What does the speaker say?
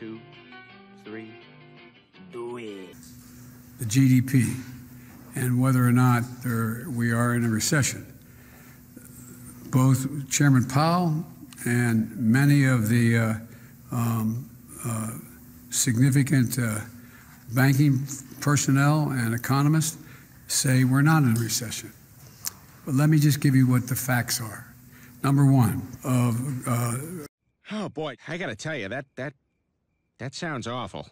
One, two, three. Do it. the GDP and whether or not there, we are in a recession. Both Chairman Powell and many of the uh, um, uh, significant uh, banking personnel and economists say we're not in a recession. But let me just give you what the facts are. Number one, of uh, Oh boy, I gotta tell you that that that sounds awful.